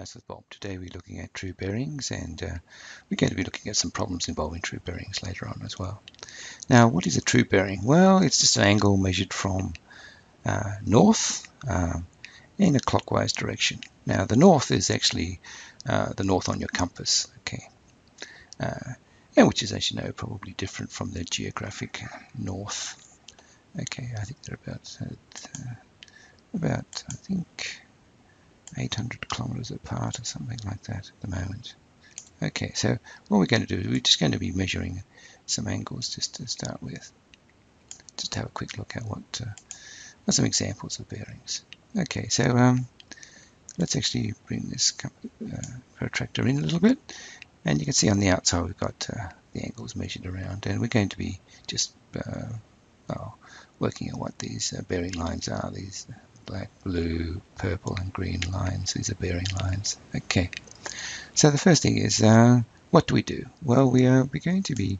With Bob. Today we're looking at true bearings and uh, we're going to be looking at some problems involving true bearings later on as well. Now what is a true bearing? Well it's just an angle measured from uh, north um, in a clockwise direction. Now the north is actually uh, the north on your compass, okay, uh, and which is as you know probably different from the geographic north. Okay, I think they're about uh, about I think 800 kilometers apart or something like that at the moment. Okay, so what we're going to do, is we're just going to be measuring some angles just to start with. Just have a quick look at what, uh, what some examples of bearings. Okay, so um, let's actually bring this uh, protractor in a little bit. And you can see on the outside we've got uh, the angles measured around and we're going to be just uh, working at what these uh, bearing lines are, these black, blue, purple and green lines. These are bearing lines. Okay, so the first thing is uh, what do we do? Well, we are we're going to be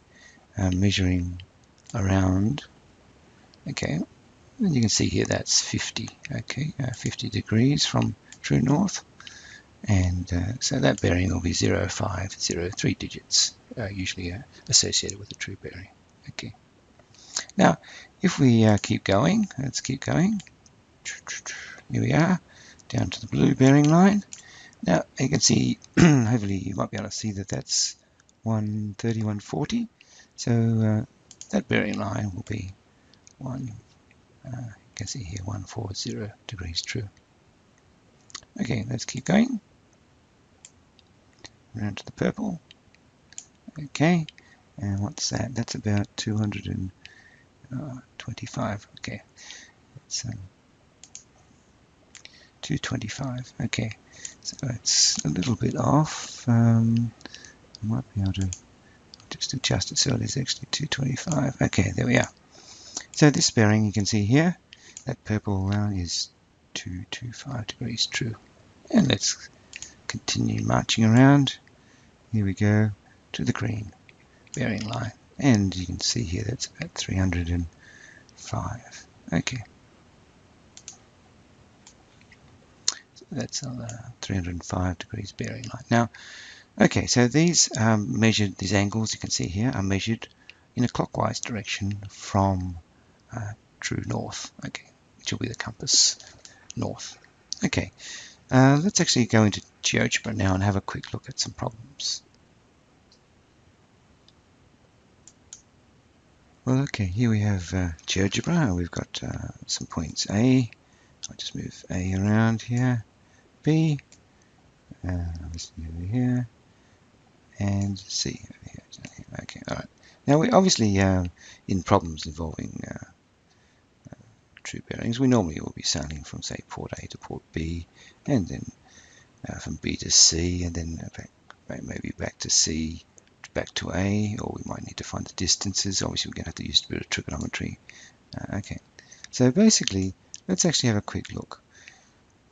uh, measuring around, okay, and you can see here that's 50, okay, uh, 50 degrees from true north. And uh, so that bearing will be 0, 5, 0, 3 digits, uh, usually uh, associated with a true bearing. Okay. Now, if we keep going, let's keep going. Here we are, down to the blue bearing line. Now you can see, hopefully you might be able to see that that's 130, 140. So uh, that bearing line will be one, uh, you can see here 140 degrees true. Okay, let's keep going. Around to the purple. Okay, and what's that? That's about 225. Okay, it's um, 225 okay. So it's a little bit off. Um, I might be able to just adjust it so it is actually 225 okay there we are. So this bearing you can see here that purple line is 225 degrees true. And let's continue marching around. Here we go to the green bearing line. And you can see here that's about 305 okay that's on the 305 degrees bearing line. Now, okay, so these um, measured, these angles you can see here are measured in a clockwise direction from uh, true north, okay, which will be the compass north. Okay, uh, let's actually go into GeoGebra now and have a quick look at some problems. Well, okay, here we have uh, GeoGebra. We've got uh, some points A. I'll just move A around here. B, uh, over here, and C over here. Okay, all right. Now, we obviously uh, in problems involving uh, uh, true bearings, we normally will be sailing from say port A to port B, and then uh, from B to C, and then back, back, maybe back to C, back to A, or we might need to find the distances. Obviously, we're going to have to use a bit of trigonometry. Uh, okay, so basically, let's actually have a quick look.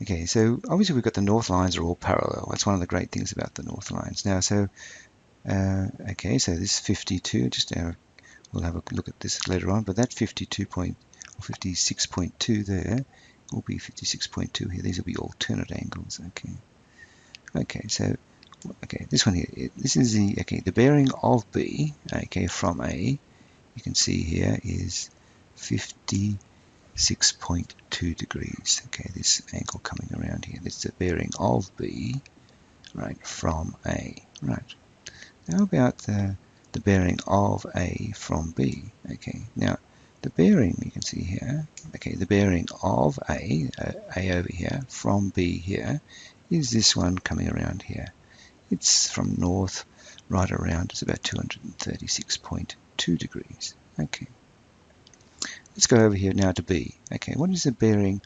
Okay, so obviously we've got the north lines are all parallel. That's one of the great things about the north lines. Now, so, uh, okay, so this 52, just uh, we'll have a look at this later on, but that 52 point, or 56.2 there will be 56.2 here. These will be alternate angles, okay. Okay, so, okay, this one here, this is the, okay, the bearing of B, okay, from A, you can see here is 50 6.2 degrees. Okay, this angle coming around here. This is the bearing of B, right, from A. Right. Now about the, the bearing of A from B. Okay, now the bearing you can see here, okay, the bearing of A, uh, A over here, from B here, is this one coming around here. It's from north right around, it's about 236.2 degrees. Okay. Let's go over here now to B. Okay, what is the bearing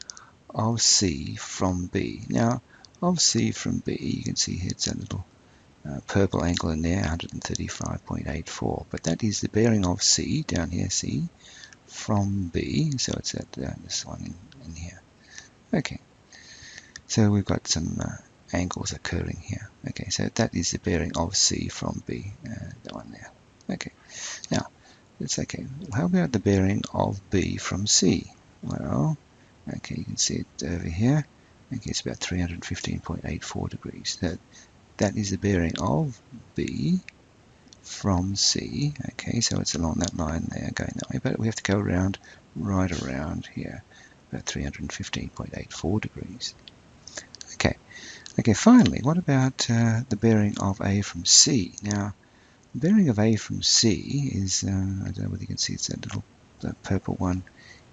of C from B? Now, of C from B, you can see here it's a little uh, purple angle in there, 135.84. But that is the bearing of C, down here, C, from B. So it's at uh, this one in, in, here. Okay, so we've got some uh, angles occurring here. Okay, so that is the bearing of C from B, uh, the one there. Okay, now it's okay. How about the bearing of B from C? Well, okay, you can see it over here. Okay, it's about 315.84 degrees. That that is the bearing of B from C. Okay, so it's along that line there, going that way. But we have to go around, right around here, about 315.84 degrees. Okay, okay. Finally, what about uh, the bearing of A from C? Now, bearing of A from C is uh, I don't know whether you can see it's that little that purple one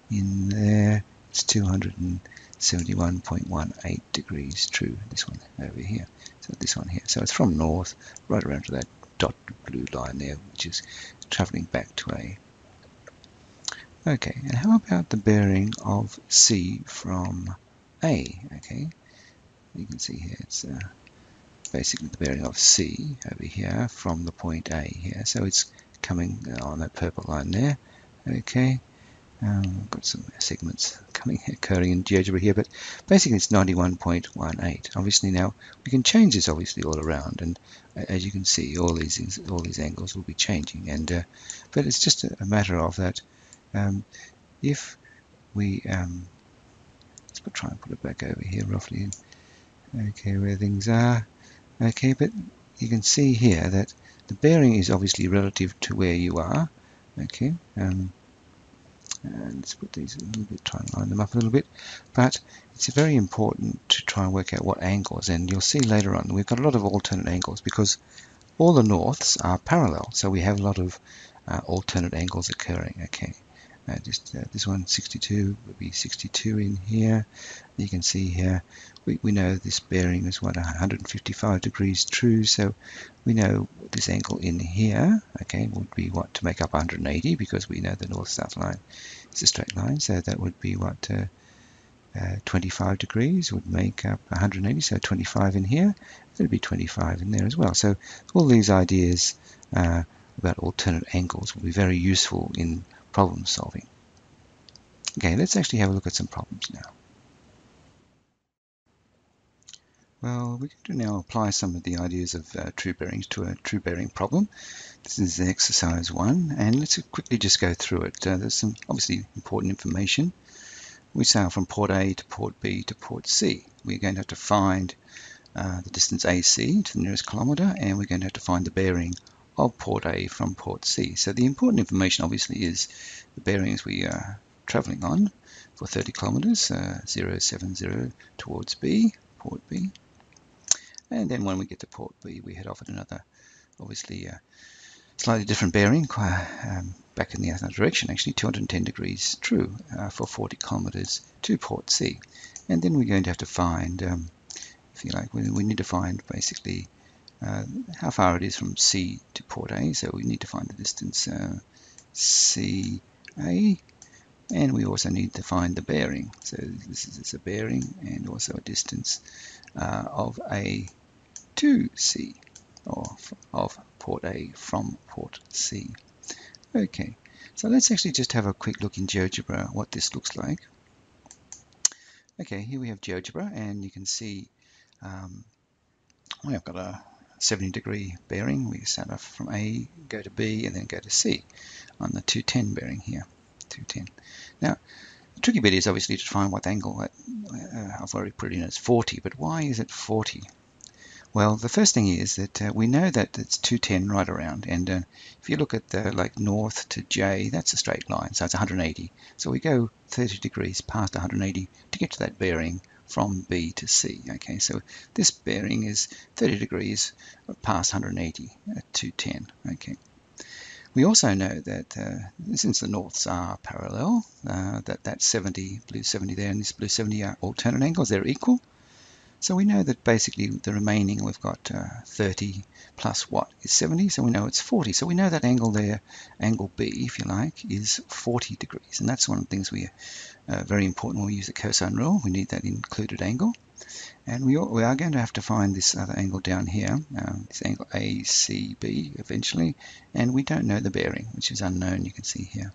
in there. It's 271.18 degrees true. This one over here. So this one here. So it's from north right around to that dot blue line there, which is traveling back to A. Okay, and how about the bearing of C from A? Okay, you can see here it's uh, basically the bearing of C over here from the point A here. So it's coming on that purple line there. Okay, um, got some segments coming occurring in GeoGebra here, but basically it's 91.18. Obviously now we can change this obviously all around, and as you can see, all these all these angles will be changing. And uh, but it's just a, a, matter of that. Um, if we um, let's try and put it back over here roughly, okay, where things are. Okay, but you can see here that the bearing is obviously relative to where you are. Okay. Um, and let's put these a little bit, try and line them up a little bit. But it's very important to try and work out what angles, and you'll see later on we've got a lot of alternate angles because all the norths are parallel, so we have a lot of uh, alternate angles occurring. Okay, uh, just uh, this one 62 would be 62 in here. You can see here we, we know this bearing is what 155 degrees true, so we know this angle in here, okay, would be what to make up 180 because we know the north-south line is a straight line, so that would be what uh, uh, 25 degrees would make up 180, so 25 in here, there'd be 25 in there as well. So all these ideas uh, about alternate angles will be very useful in problem solving. Okay, let's actually have a look at some problems now. Well, we're going to now apply some of the ideas of uh, true bearings to a true bearing problem. This is exercise one, and let's quickly just go through it. Uh, there's some obviously important information. We sail from port A to port B to port C. We're going to have to find uh, the distance AC to the nearest kilometre, and we're going to have to find the bearing of port A from port C. So the important information obviously is the bearings we are travelling on for 30 kilometres, uh, 070 towards B, port B. And then when we get to port B, we head off at another, obviously, uh, slightly different bearing, um, back in the other direction, actually 210 degrees true uh, for 40 kilometers to port C. And then we're going to have to find, um, if you like, we, we, need to find basically uh, how far it is from C to port A. So we need to find the distance uh, CA, and we also need to find the bearing. So this is a bearing and also a distance uh, of A to C, or of port A from port C. Okay, so let's actually just have a quick look in GeoGebra what this looks like. Okay, here we have GeoGebra, and you can see um, I've got a 70 degree bearing. We start off from A, go to B, and then go to C on the 210 bearing here. 210. Now, the tricky bit is obviously to find what angle. That, uh, I've already put it in as 40, but why is it 40? Well, the first thing is that uh, we know that it's 210 right around, and uh, if you look at the like north to J, that's a straight line, so it's 180. So we go 30 degrees past 180 to get to that bearing from B to C. Okay, so this bearing is 30 degrees past 180 at 210. Okay. We also know that uh, since the norths are parallel, uh, that that 70, blue 70 there and this blue 70 are alternate angles, they're equal. So we know that basically the remaining we've got uh, 30 plus what is 70, so we know it's 40. So we know that angle there, angle B, if you like, is 40 degrees. And that's one of the things we uh, very important when we use the cosine rule. We need that included angle. And we we are going to have to find this other angle down here, uh, this angle ACB eventually, and we don't know the bearing, which is unknown, you can see here.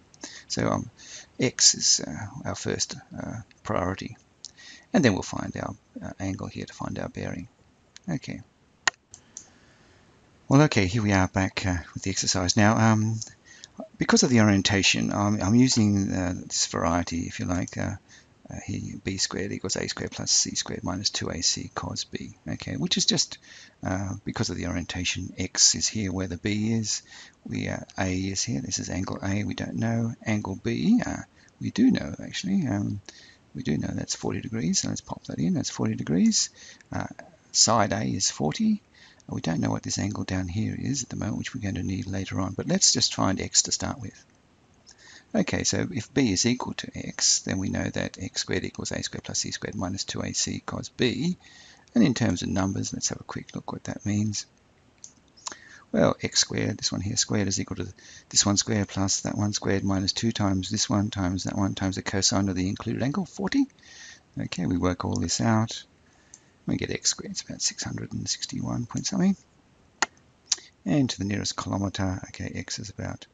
So um, X is uh, our first uh, priority and then we'll find our uh, angle here to find our bearing. Okay. Well, okay, here we are back uh, with the exercise. Now, um, because of the orientation, I'm, I'm using uh, this variety, if you like, uh, uh, here b squared equals a squared plus c squared minus 2ac cos b okay which is just uh, because of the orientation x is here where the b is we uh, a is here this is angle a we don't know angle b uh, we do know actually um, we do know that's 40 degrees so let's pop that in that's 40 degrees uh, side a is 40 we don't know what this angle down here is at the moment which we're going to need later on but let's just find x to start with Okay, so if b is equal to x, then we know that x squared equals a squared plus c squared minus 2ac cos b. And in terms of numbers, let's have a quick look what that means. Well, x squared, this one here squared is equal to this one squared plus that one squared minus 2 times this one times that one times the cosine of the included angle, 40. Okay, we work all this out. We get x squared, it's about 661 point something. And to the nearest kilometre, okay, x is about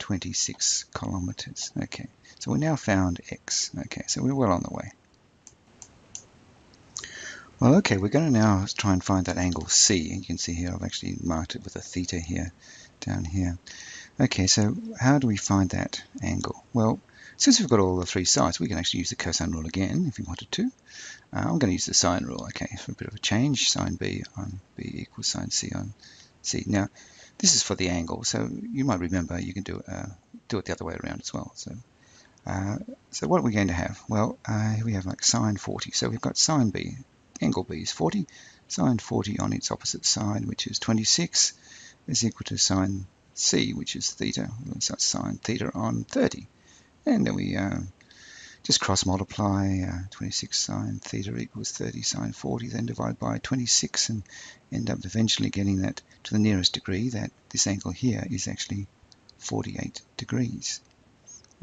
26 kilometers. Okay, so we now found x. Okay, so we're well on the way. Well, okay, we're going to now try and find that angle C. You can see here I've actually marked it with a theta here, down here. Okay, so how do we find that angle? Well, since we've got all the three sides, we can actually use the cosine rule again if we wanted to. Uh, I'm going to use the sine rule, okay, for a bit of a change. Sine B on B equals sine C on C. Now, this is for the angle, so you might remember you can do it, uh, do it the other way around as well. So, uh, so what are we going to have? Well, uh, we have like sine 40. So we've got sine B, angle B is 40, sine 40 on its opposite side, which is 26, is equal to sine C, which is theta. So sine theta on 30. And then we uh, just cross multiply uh, 26 sine theta equals 30 sine 40 then divide by 26 and end up eventually getting that to the nearest degree that this angle here is actually 48 degrees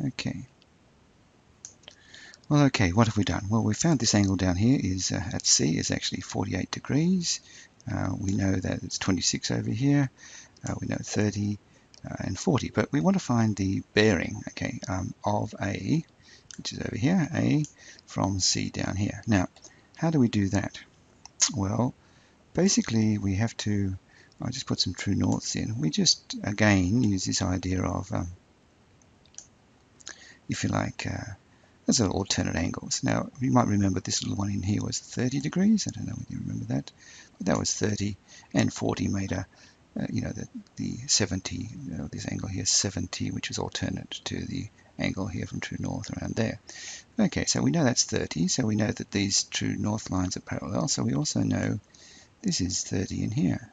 okay well okay what have we done well we found this angle down here is uh, at C is actually 48 degrees uh, we know that it's 26 over here uh, we know 30 uh, and 40 but we want to find the bearing okay um, of a which is over here, A from C down here. Now, how do we do that? Well, basically we have to, I'll just put some true norths in. We just, again, use this idea of, um, if you like, as an alternate angles. Now, you might remember this little one in here was 30 degrees. I don't know whether you remember that. But that was 30 and 40 made a, uh, you know, the, the 70, you know, this angle here, 70, which is alternate to the angle here from true north around there. Okay, so we know that's 30, so we know that these true north lines are parallel, so we also know this is 30 in here.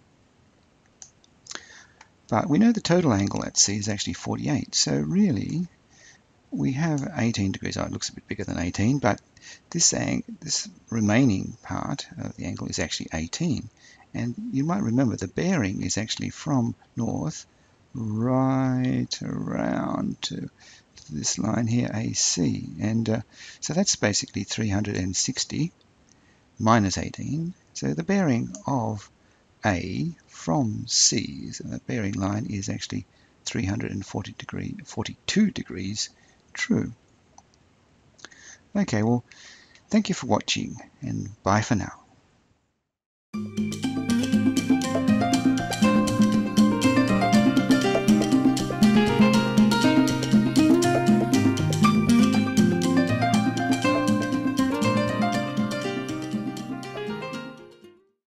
But we know the total angle at C is actually 48, so really we have 18 degrees. Oh, it looks a bit bigger than 18, but this, this remaining part of the angle is actually 18. And you might remember the bearing is actually from north right around to this line here, AC. And uh, so that's basically 360 minus 18. So the bearing of A from C, so the bearing line is actually 340 degree, 42 degrees true. Okay, well, thank you for watching and bye for now.